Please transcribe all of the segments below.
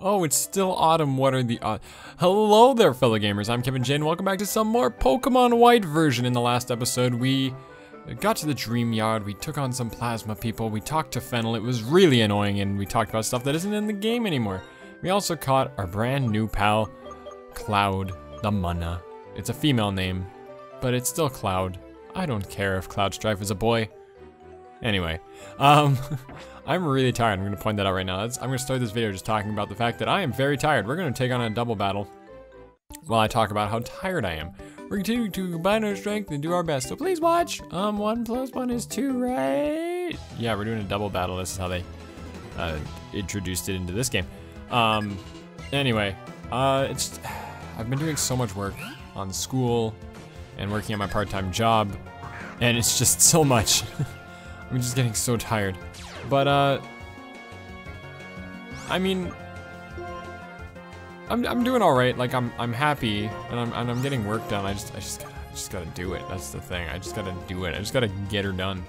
Oh, it's still autumn. What are the Hello there, fellow gamers. I'm Kevin J. Welcome back to some more Pokemon White version. In the last episode, we got to the Dream Yard. We took on some plasma people. We talked to Fennel. It was really annoying, and we talked about stuff that isn't in the game anymore. We also caught our brand new pal, Cloud the Munna. It's a female name, but it's still Cloud. I don't care if Cloud Strife is a boy. Anyway, um, I'm really tired. I'm going to point that out right now. That's, I'm going to start this video just talking about the fact that I am very tired. We're going to take on a double battle while I talk about how tired I am. We're continuing to combine our strength and do our best. So please watch. Um, one plus one is two, right? Yeah, we're doing a double battle. This is how they uh, introduced it into this game. Um, anyway, uh, it's I've been doing so much work on school and working at my part-time job, and it's just so much. I'm just getting so tired. But, uh, I mean, I'm, I'm doing all right. Like, I'm, I'm happy and I'm, and I'm getting work done. I just, I just gotta, I just gotta do it. That's the thing. I just gotta do it. I just gotta get her done.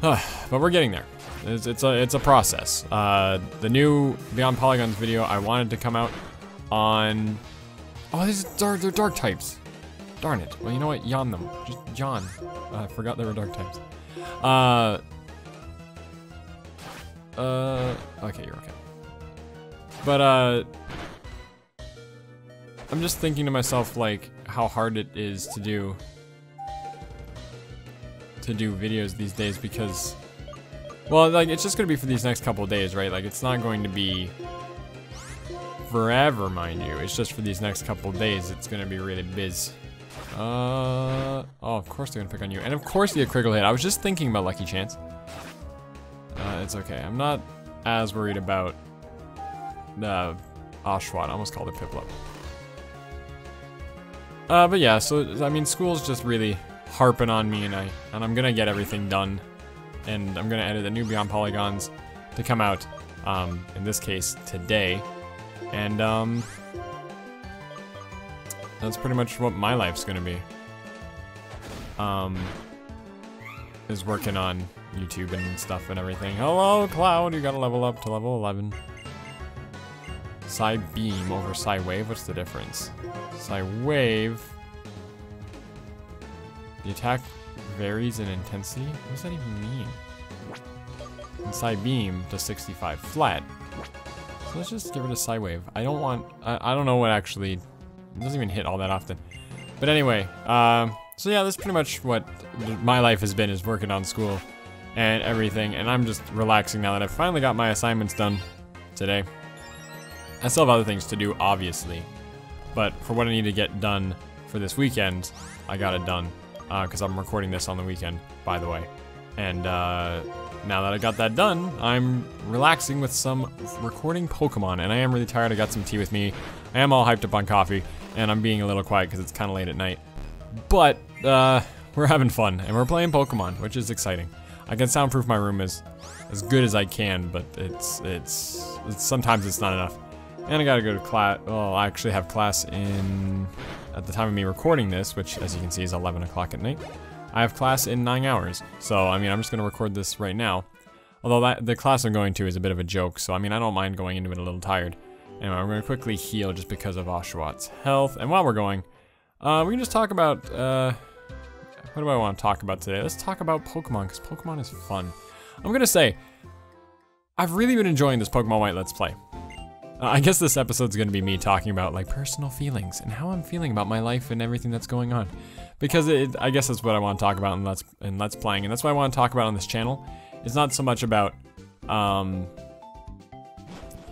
but we're getting there. It's, it's a, it's a process. Uh, the new Beyond Polygons video, I wanted to come out on, oh, these are dark, they're dark types. Darn it. Well, you know what? Yawn them. Just yawn. I forgot they were dark types. Uh, uh, okay, you're okay. But, uh, I'm just thinking to myself, like, how hard it is to do, to do videos these days because, well, like, it's just gonna be for these next couple days, right? Like, it's not going to be forever, mind you. It's just for these next couple days, it's gonna be really biz. Uh, oh, of course they're gonna pick on you. And of course you get critical hit. I was just thinking about Lucky Chance. It's okay. I'm not as worried about uh, Oshawott. I almost called it Piplup. Uh, but yeah, so, I mean, school's just really harping on me and I, and I'm gonna get everything done. And I'm gonna edit the new Beyond Polygons to come out, um, in this case, today. And, um, that's pretty much what my life's gonna be. Um, is working on YouTube and stuff and everything. Hello, Cloud, you gotta level up to level 11. Psybeam over Psywave, what's the difference? Psywave, the attack varies in intensity? What does that even mean? And Psybeam to 65 flat. So let's just give it a Psywave. I don't want, I, I don't know what actually, it doesn't even hit all that often. But anyway, um, so yeah, that's pretty much what my life has been, is working on school and everything. And I'm just relaxing now that I've finally got my assignments done today. I still have other things to do, obviously. But for what I need to get done for this weekend, I got it done. Because uh, I'm recording this on the weekend, by the way. And uh, now that I got that done, I'm relaxing with some recording Pokemon. And I am really tired. I got some tea with me. I am all hyped up on coffee. And I'm being a little quiet because it's kind of late at night. But uh, we're having fun. And we're playing Pokemon, which is exciting. I can soundproof my room as, as good as I can, but it's, it's, it's sometimes it's not enough. And I gotta go to class, well, I actually have class in, at the time of me recording this, which as you can see is 11 o'clock at night. I have class in nine hours. So, I mean, I'm just gonna record this right now. Although that, the class I'm going to is a bit of a joke, so I mean, I don't mind going into it a little tired. Anyway, I'm gonna quickly heal just because of Oshawott's health. And while we're going, uh, we can just talk about, uh, what do I want to talk about today? Let's talk about Pokemon, because Pokemon is fun. I'm gonna say, I've really been enjoying this Pokemon White Let's Play. Uh, I guess this episode's gonna be me talking about like personal feelings and how I'm feeling about my life and everything that's going on. Because it, I guess that's what I want to talk about in Let's, in Let's Playing, and that's what I want to talk about on this channel. It's not so much about, um,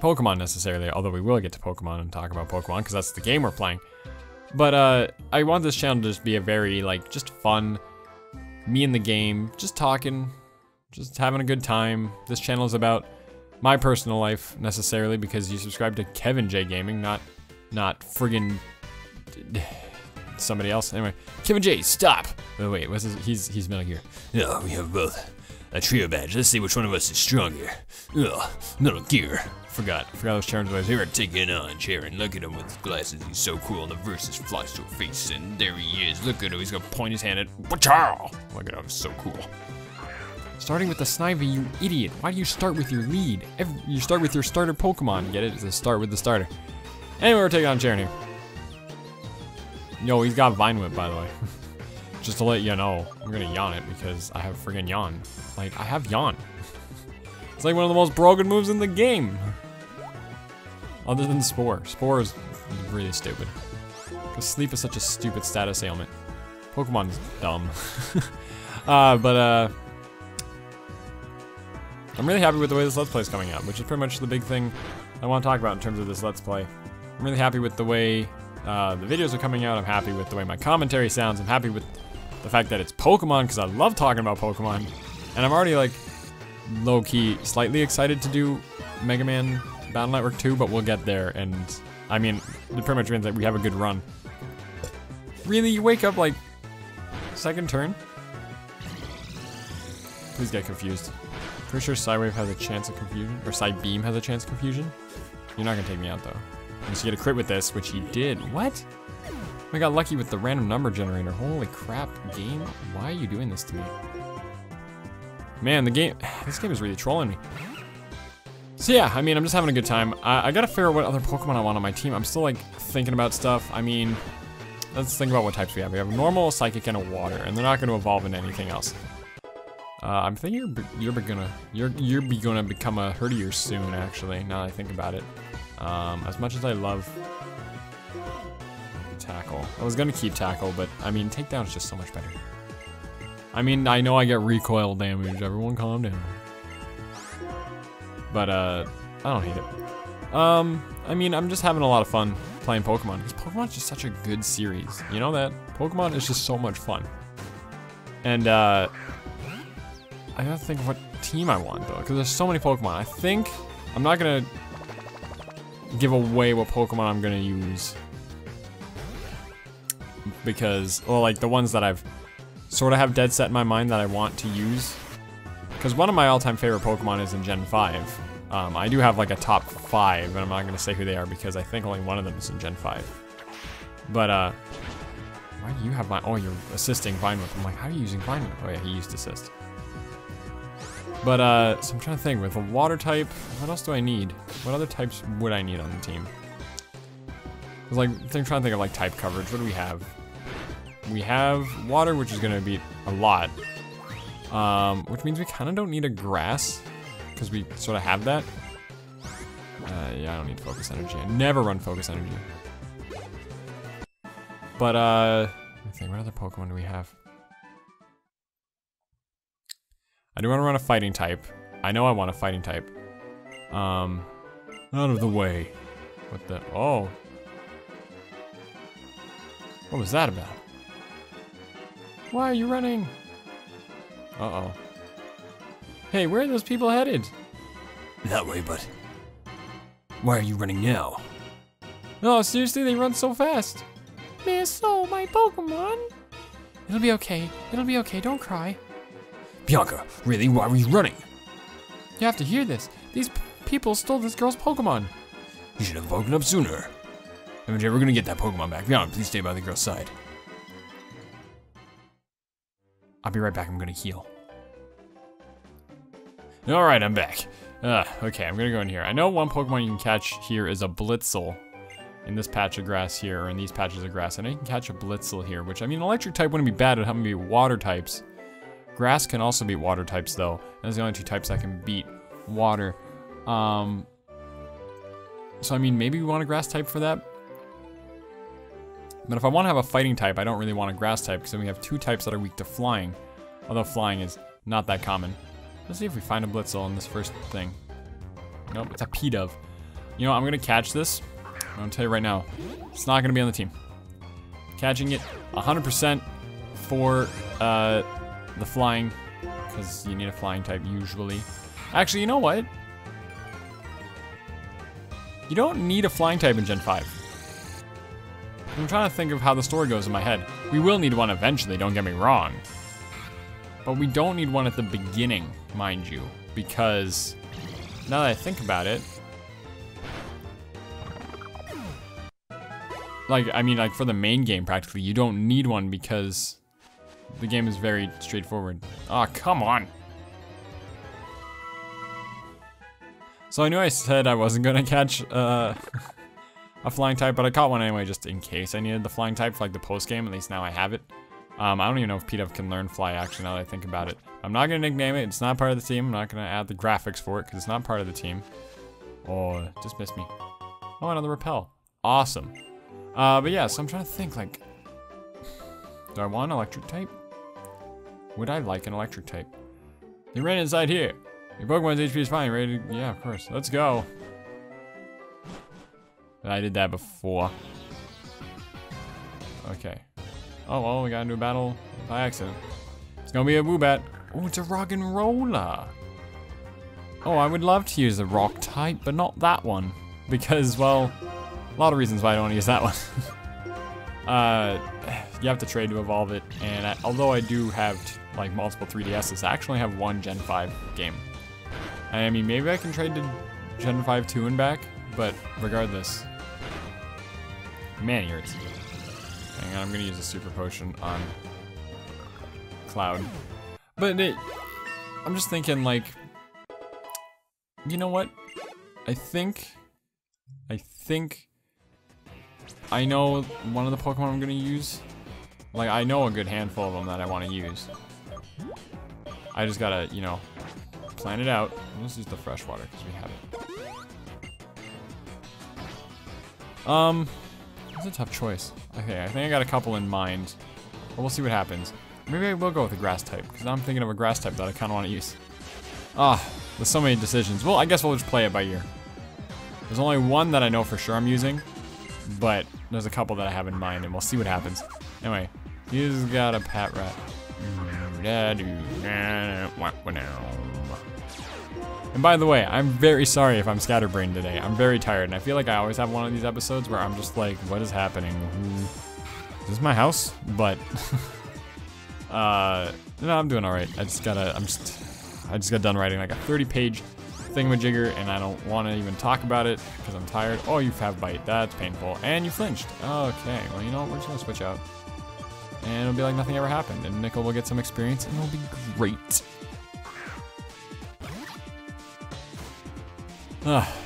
Pokemon necessarily, although we will get to Pokemon and talk about Pokemon, because that's the game we're playing. But, uh, I want this channel to just be a very, like, just fun, me in the game, just talking, just having a good time. This channel is about my personal life necessarily because you subscribe to Kevin J Gaming, not not friggin' somebody else. Anyway, Kevin J, stop. Oh, wait, what's his? He's he's Metal Gear. Yeah, we have both a trio badge. Let's see which one of us is stronger. Ugh, Metal Gear. Forgot, forgot those terms was. Here, take it on, Cheren. Look at him with his glasses. He's so cool. The versus flies to face, and there he is. Look at him. He's gonna point his hand at. Wachow! Look at him. So cool. Starting with the Snivy, you idiot. Why do you start with your lead? Every, you start with your starter Pokemon. Get it? It's a start with the starter. Anyway, we're taking on Cheren. Yo, he's got Vine Whip, by the way. Just to let you know, I'm gonna yawn it because I have friggin' yawn. Like, I have yawn. it's like one of the most broken moves in the game. Other than Spore. Spore is really stupid. Because Sleep is such a stupid status ailment. Pokemon's dumb. uh, but, uh... I'm really happy with the way this Let's Play is coming out, which is pretty much the big thing I want to talk about in terms of this Let's Play. I'm really happy with the way uh, the videos are coming out. I'm happy with the way my commentary sounds. I'm happy with the fact that it's Pokemon, because I love talking about Pokemon. And I'm already, like, low-key slightly excited to do Mega Man Battle Network 2, but we'll get there. And, I mean, it pretty much means that we have a good run. Really, you wake up, like, second turn? Please get confused. Pretty sure Psywave has a chance of confusion, or Psybeam has a chance of confusion. You're not gonna take me out, though. Unless you get a crit with this, which he did. What? I got lucky with the random number generator. Holy crap, game. Why are you doing this to me? Man, the game, this game is really trolling me. So yeah, I mean, I'm just having a good time. I, I gotta figure out what other Pokemon I want on my team. I'm still like thinking about stuff. I mean, let's think about what types we have. We have normal, psychic, and a water, and they're not gonna evolve into anything else. Uh, I'm thinking you're, you're gonna, you're, you're be gonna become a Herdier soon, actually, now I think about it. Um, as much as I love tackle. I was gonna keep tackle, but I mean, takedown is just so much better. I mean, I know I get recoil damage. Everyone calm down. But, uh, I don't hate it. Um, I mean, I'm just having a lot of fun playing Pokemon. Because Pokemon's just such a good series. You know that? Pokemon is just so much fun. And, uh, I gotta think of what team I want, though. Because there's so many Pokemon. I think I'm not gonna give away what Pokemon I'm gonna use. Because, well, like the ones that I've sort of have dead set in my mind that I want to use. Because one of my all-time favorite Pokemon is in Gen 5. Um, I do have like a top 5, and I'm not gonna say who they are because I think only one of them is in Gen 5. But, uh, why do you have my, oh, you're assisting Vine Whip. I'm like, how are you using Vine Whip? Oh yeah, he used assist. But, uh, so I'm trying to think, with a water type, what else do I need? What other types would I need on the team? I was like, I'm trying to think of like type coverage. What do we have? We have water, which is gonna be a lot. Um, which means we kind of don't need a grass, because we sort of have that. Uh, yeah, I don't need focus energy. I never run focus energy. But, uh, think, what other Pokemon do we have? I do want to run a fighting type. I know I want a fighting type. Um, out of the way. What the? Oh. What was that about? Why are you running? Uh-oh. Hey, where are those people headed? That way, but why are you running now? No, seriously, they run so fast. Miss, oh, my Pokemon. It'll be okay. It'll be okay. Don't cry. Bianca, really? Why were you running? You have to hear this. These people stole this girl's Pokemon. You should have woken up sooner. If you're gonna get that Pokemon back, Bianca, please stay by the girl's side. I'll be right back. I'm gonna heal. All right, I'm back. Uh, okay, I'm gonna go in here. I know one Pokemon you can catch here is a Blitzle in this patch of grass here, or in these patches of grass. And I know you can catch a Blitzle here, which, I mean, electric type wouldn't be bad. It'd have to be water types. Grass can also beat water types though. Are the only two types that can beat water. Um, so I mean, maybe we want a grass type for that. But if I want to have a fighting type, I don't really want a grass type because then we have two types that are weak to flying. Although flying is not that common. Let's see if we find a Blitzle in this first thing. Nope, it's a Pidove. You know, I'm going to catch this. I'm going to tell you right now, it's not going to be on the team. Catching it 100% for uh, the flying, because you need a flying type usually. Actually, you know what? You don't need a flying type in Gen 5. I'm trying to think of how the story goes in my head. We will need one eventually, don't get me wrong. But we don't need one at the beginning, mind you, because now that I think about it, like, I mean, like for the main game practically, you don't need one because the game is very straightforward. Ah, oh, come on. So I knew I said I wasn't gonna catch, uh, a flying type, but I caught one anyway just in case I needed the flying type for like the post game. At least now I have it. Um, I don't even know if Pidove can learn fly action now that I think about it. I'm not gonna nickname it. It's not part of the team. I'm not gonna add the graphics for it because it's not part of the team. Oh, just missed me. Oh, another repel. Awesome. Uh, but yeah, so I'm trying to think like, do I want an electric type? Would I like an electric type? They ran inside here. Your Pokemon's HP is fine. To, yeah, of course. Let's go. I did that before. Okay. Oh, well, we got into a battle by accident. It's gonna be a Woobat. Oh, it's a Roggenrola. Oh, I would love to use a rock type, but not that one. Because, well, a lot of reasons why I don't want to use that one. uh, you have to trade to evolve it, and I, although I do have like multiple 3DSs, I actually have one Gen 5 game. I mean, maybe I can trade to Gen 5 2 and back, but regardless, man ears. Hang on, I'm gonna use a super potion on Cloud. But it, I'm just thinking like, you know what? I think, I think I know one of the Pokemon I'm gonna use. Like, I know a good handful of them that I want to use. I just gotta, you know, plan it out. Let's use the fresh water because we have it. Um, it's a tough choice. Okay, I think I got a couple in mind. But we'll see what happens. Maybe I will go with a grass type because I'm thinking of a grass type that I kind of want to use. Ah, there's so many decisions. Well, I guess we'll just play it by ear. There's only one that I know for sure I'm using, but there's a couple that I have in mind, and we'll see what happens. Anyway, he's got a Patrat. And by the way, I'm very sorry if I'm scatterbrained today. I'm very tired, and I feel like I always have one of these episodes where I'm just like, what is happening? Is this my house? But, uh, no, I'm doing all right. I just gotta, I'm just, I just got done writing like a 30 page thingamajigger, and I don't want to even talk about it because I'm tired. Oh, you have bite. That's painful. And you flinched. Okay, well, you know what? We're just gonna switch out. And it'll be like nothing ever happened, and Nickel will get some experience, and it'll be great. Ah.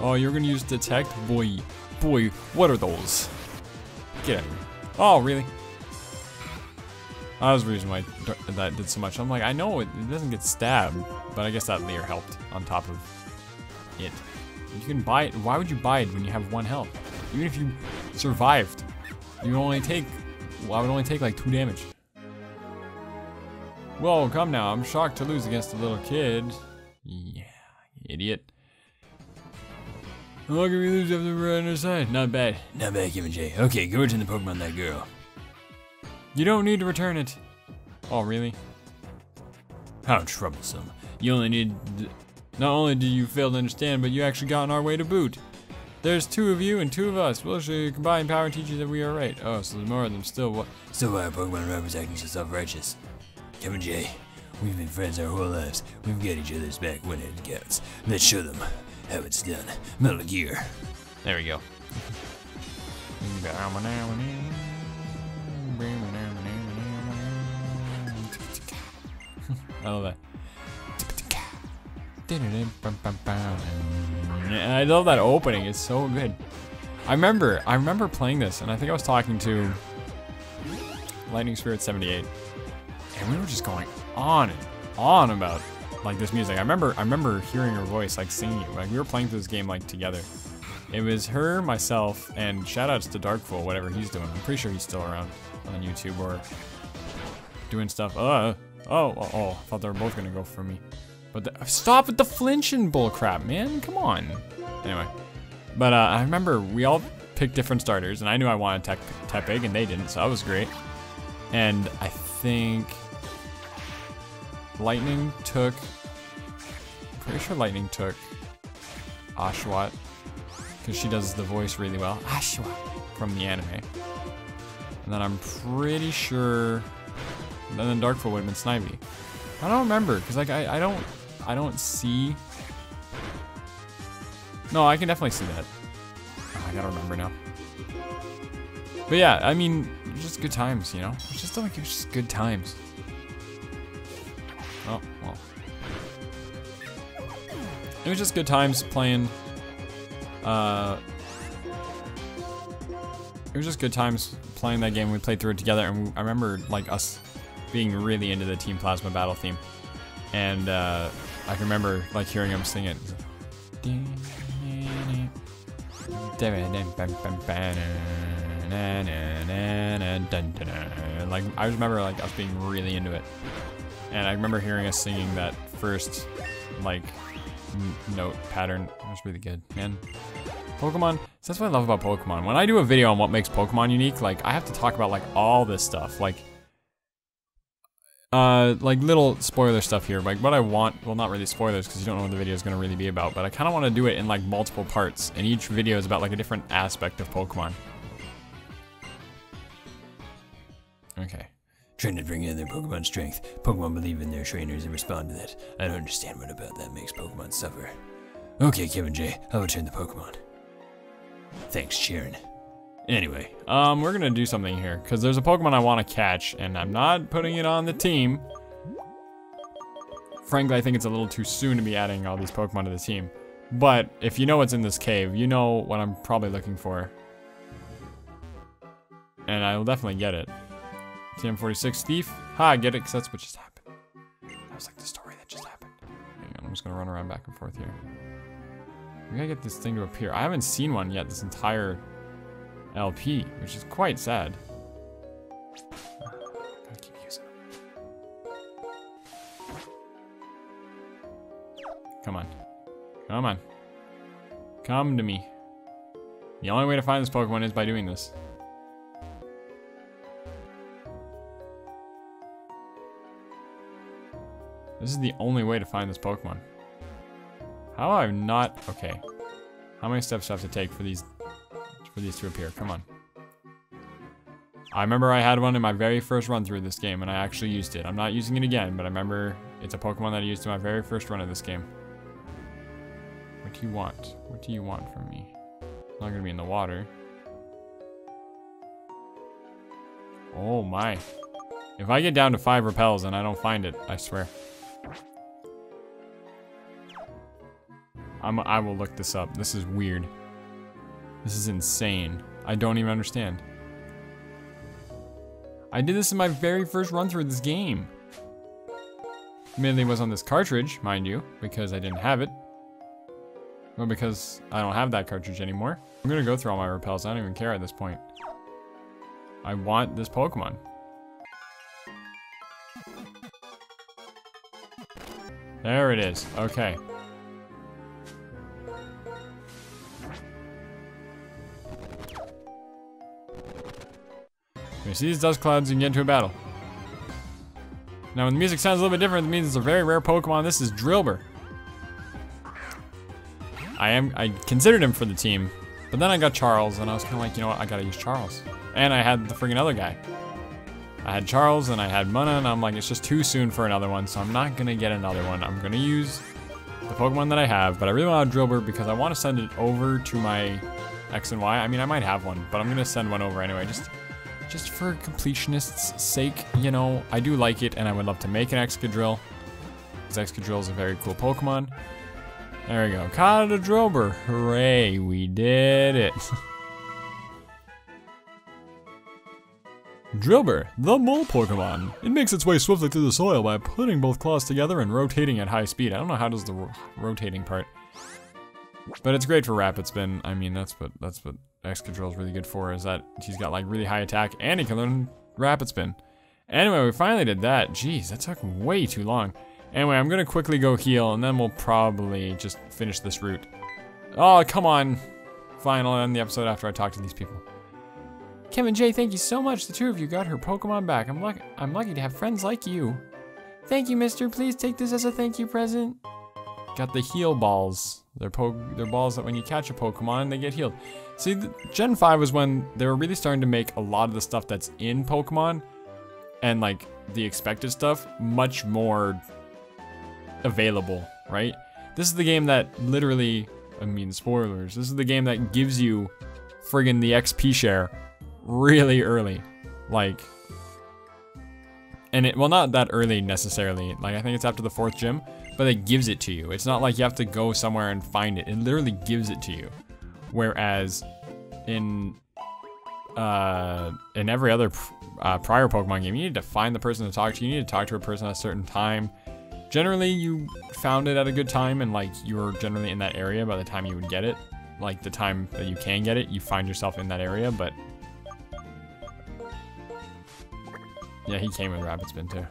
Oh, you're gonna use detect? Boy, boy, what are those? Get me. Oh, really? That was the reason why that did so much. I'm like, I know it, it doesn't get stabbed, but I guess that layer helped on top of it. You can buy it. Why would you buy it when you have one health? Even if you survived, you only take, well, I would only take like two damage. Whoa, come now. I'm shocked to lose against a little kid. Yeah, idiot. How long can we lose after we're on our side? Not bad. Not bad, Kevin J. Okay, go return the Pokemon that girl. You don't need to return it. Oh, really? How troublesome. You only need... Not only do you fail to understand, but you actually got in our way to boot. There's two of you and two of us. We'll show you combined power and teach you that we are right. Oh, so there's more of them still. What? So why are Pokemon rappers acting so self-righteous? Kevin J, we've been friends our whole lives. We've got each other's back when it counts. Let's show them how it's done. Metal Gear. There we go. I love that. I love that opening. It's so good. I remember, I remember playing this, and I think I was talking to Lightning Spirit 78, and we were just going on and on about like this music. I remember, I remember hearing her voice, like singing it. Like we were playing through this game like together. It was her, myself, and shout outs to Darkful, whatever he's doing. I'm pretty sure he's still around on YouTube or doing stuff. Uh, oh, oh, oh, I thought they were both gonna go for me. But the, stop with the flinching bullcrap, man. Come on. Anyway, but uh, I remember we all picked different starters, and I knew I wanted Tep Tepig, and they didn't, so that was great. And I think Lightning took. Pretty sure Lightning took Oshawott. because she does the voice really well. Oshawott! from the anime. And then I'm pretty sure. And then Darkful would have been Snivy. I don't remember because like I, I don't I don't see. No, I can definitely see that. Oh, I gotta remember now. But yeah, I mean, just good times, you know. It's just like it's just good times. It was just good times playing. Uh, it was just good times playing that game. We played through it together, and I remember like us being really into the Team Plasma battle theme, and uh, I remember like hearing him sing it. Like I remember like us being really into it, and I remember hearing us singing that first like note pattern. Was really good, man. Pokemon, that's what I love about Pokemon. When I do a video on what makes Pokemon unique, like I have to talk about like all this stuff, like uh, like little spoiler stuff here. Like what I want, well not really spoilers because you don't know what the video is going to really be about, but I kind of want to do it in like multiple parts and each video is about like a different aspect of Pokemon. Okay. Trying to bring in their Pokemon strength. Pokemon believe in their trainers and respond to that. I don't understand what about that makes Pokemon suffer. Okay, Kevin J, I'll return the Pokemon. Thanks, Cheren. Anyway, um, we're gonna do something here, because there's a Pokemon I want to catch, and I'm not putting it on the team. Frankly, I think it's a little too soon to be adding all these Pokemon to the team. But, if you know what's in this cave, you know what I'm probably looking for. And I will definitely get it. TM46 Thief. Ha, I get it, because that's what just happened. That was like the story that just happened. Hang on, I'm just gonna run around back and forth here. We gotta get this thing to appear. I haven't seen one yet this entire LP, which is quite sad. Gotta keep using them. Come on. Come on. Come to me. The only way to find this Pokemon is by doing this. This is the only way to find this Pokemon. How have I not... Okay. How many steps do I have to take for these for these to appear? Come on. I remember I had one in my very first run through this game, and I actually used it. I'm not using it again, but I remember it's a Pokemon that I used in my very first run of this game. What do you want? What do you want from me? I'm not gonna be in the water. Oh my. If I get down to five repels and I don't find it, I swear. I'm, I will look this up. This is weird. This is insane. I don't even understand. I did this in my very first run through this game. Mainly was on this cartridge, mind you, because I didn't have it. Well, because I don't have that cartridge anymore. I'm gonna go through all my repels. I don't even care at this point. I want this Pokemon. There it is. Okay. When you see these dust clouds, you get into a battle. Now, when the music sounds a little bit different, it means it's a very rare Pokemon. This is Drilbur. I am I considered him for the team, but then I got Charles, and I was kind of like, you know what, I gotta use Charles. And I had the friggin' other guy. I had Charles, and I had Munna, and I'm like, it's just too soon for another one, so I'm not gonna get another one. I'm gonna use the Pokemon that I have, but I really want a Drilbur because I want to send it over to my X and Y. I mean, I might have one, but I'm gonna send one over anyway, just just for completionist's sake, you know, I do like it and I would love to make an Excadrill. Because Excadrill is a very cool Pokemon. There we go. Caught a Drilbur. Hooray, we did it. Drilbur, the mole Pokemon. It makes its way swiftly through the soil by putting both claws together and rotating at high speed. I don't know how does the ro rotating part. But it's great for Rapid Spin. I mean, that's what that's what Excadrill is really good for, is that he's got like really high attack and he can learn Rapid Spin. Anyway, we finally did that. Jeez, that took way too long. Anyway, I'm gonna quickly go heal and then we'll probably just finish this route. Oh, come on. Fine, I'll end the episode after I talk to these people. Kevin J, thank you so much. The two of you got her Pokemon back. I'm lucky I'm lucky to have friends like you. Thank you, mister. Please take this as a thank you present. Got the heal balls. They're, they're balls that when you catch a Pokemon, they get healed. See, Gen 5 was when they were really starting to make a lot of the stuff that's in Pokemon and like the expected stuff much more available, right? This is the game that literally, I mean spoilers, this is the game that gives you friggin' the XP share really early. Like, and it, well not that early necessarily, like I think it's after the fourth gym, but it gives it to you. It's not like you have to go somewhere and find it. It literally gives it to you. Whereas in uh, in every other uh, prior Pokemon game, you need to find the person to talk to. You need to talk to a person at a certain time. Generally, you found it at a good time, and like you were generally in that area by the time you would get it. Like the time that you can get it, you find yourself in that area. But yeah, he came with Rapid Spin too.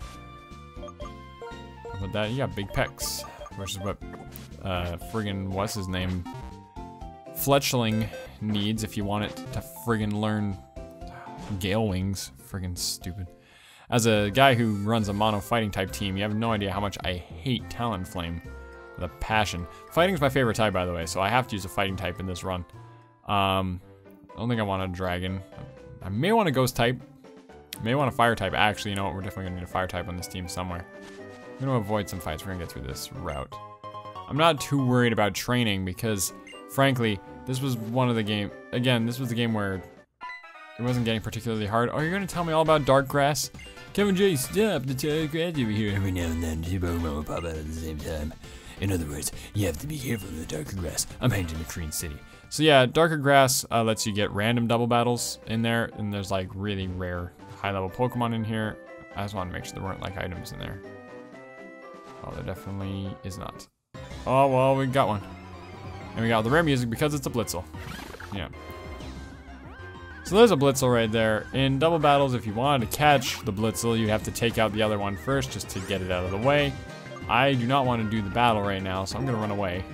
But that, you got Big Pecs versus what uh, friggin' what's his name? Fletchling needs if you want it to friggin' learn Gale Wings. Friggin' stupid. As a guy who runs a mono fighting type team, you have no idea how much I hate Talonflame with a passion. Fighting's my favorite type, by the way, so I have to use a fighting type in this run. Um, I don't think I want a dragon. I may want a ghost type. May want a fire type. Actually, you know what? We're definitely gonna need a fire type on this team somewhere. I'm gonna avoid some fights. We're gonna get through this route. I'm not too worried about training because, frankly, this was one of the game. Again, this was the game where it wasn't getting particularly hard. Oh, you're gonna tell me all about dark grass? Kevin J, stop the dark grass over here. Every now and then, two Pokemon will pop out at the same time. In other words, you have to be careful of the darker grass. I'm heading to Nacrene City. So yeah, darker grass uh, lets you get random double battles in there, and there's like really rare high-level Pokemon in here. I just wanted to make sure there weren't like items in there. Oh, there definitely is not. Oh, well, we got one. And we got the rare music because it's a Blitzle. Yeah. So there's a Blitzle right there. In double battles, if you wanted to catch the Blitzle, you have to take out the other one first just to get it out of the way. I do not want to do the battle right now, so I'm going to run away.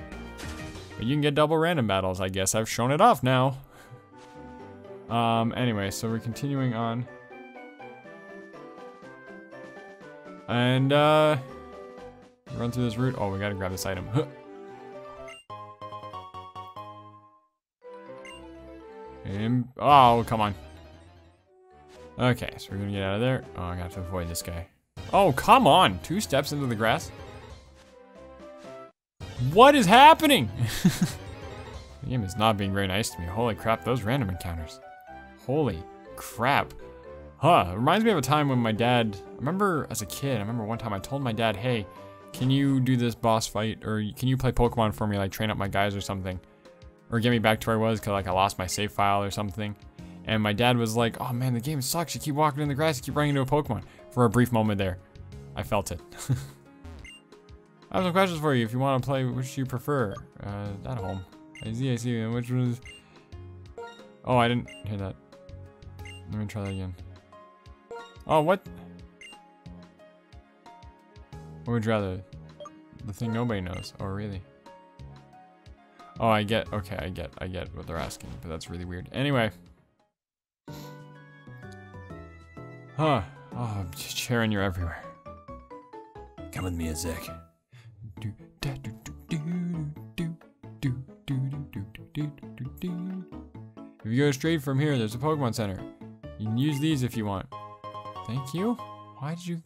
But you can get double random battles, I guess. I've shown it off now. Um, anyway, so we're continuing on. And, uh... Run through this route. Oh, we gotta grab this item. And, oh, come on. Okay, so we're gonna get out of there. Oh, I got to avoid this guy. Oh, come on! Two steps into the grass? What is happening? the game is not being very nice to me. Holy crap, those random encounters. Holy crap. Huh, it reminds me of a time when my dad, I remember as a kid, I remember one time I told my dad, hey, can you do this boss fight? Or can you play Pokemon for me, like train up my guys or something? Or get me back to where I was because like I lost my save file or something. And my dad was like, oh man, the game sucks. You keep walking in the grass, you keep running into a Pokemon. For a brief moment there, I felt it. I have some questions for you if you want to play which you prefer. Uh, at home. I see, I see. Which was... Oh, I didn't hear that. Let me try that again. Oh, what? What would you rather? The thing nobody knows. Oh, really? Oh, I get, okay, I get, I get what they're asking, but that's really weird. Anyway. Huh. Oh, Cheren, you're everywhere. Come with me, Zach. If you go straight from here, there's a Pokemon Center. You can use these if you want. Thank you? Why did you...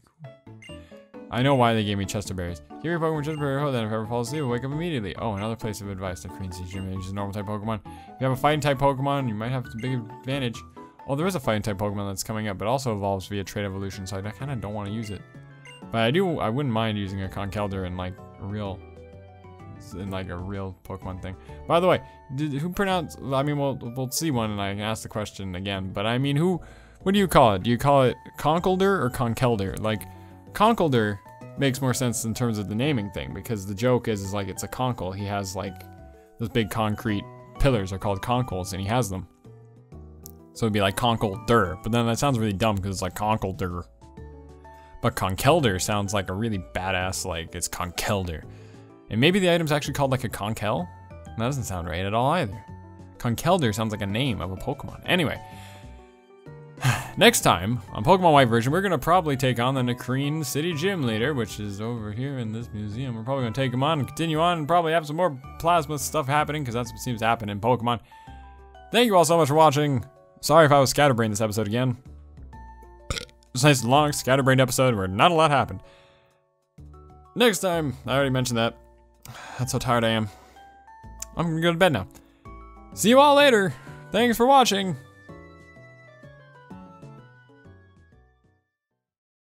I know why they gave me Chesto Berries. Give your Pokemon Chesto Berry, then if ever falls asleep, wake up immediately. Oh, another place of advice. The Queen Sea Gym a normal type Pokemon. If you have a fighting type Pokemon, you might have a big advantage. Oh, there is a fighting type Pokemon that's coming up, but also evolves via trade evolution, so I kind of don't want to use it. But I do, I wouldn't mind using a Conkeldurr in like a real, in like a real Pokemon thing. By the way, did, who pronounced, I mean, we'll, we'll see one and I can ask the question again, but I mean, who, what do you call it? Do you call it Conkeldurr or Conkeldurr? Like, Conkeldurr makes more sense in terms of the naming thing because the joke is, is like it's a conkle. He has like those big concrete pillars are called conkles and he has them. So it'd be like Conkeldurr, but then that sounds really dumb because it's like Conkeldurr. But Conkeldurr sounds like a really badass, like it's Conkeldurr. And maybe the item's actually called like a Conkel? That doesn't sound right at all either. Conkeldurr sounds like a name of a Pokemon. Anyway, next time on Pokemon White version, we're gonna probably take on the Nacrene City Gym Leader, which is over here in this museum. We're probably gonna take him on and continue on and probably have some more plasma stuff happening because that's what seems to happen in Pokemon. Thank you all so much for watching. Sorry if I was scatterbrained this episode again. It's a nice long scatterbrained episode where not a lot happened. Next time, I already mentioned that. That's how tired I am. I'm gonna go to bed now. See you all later. Thanks for watching.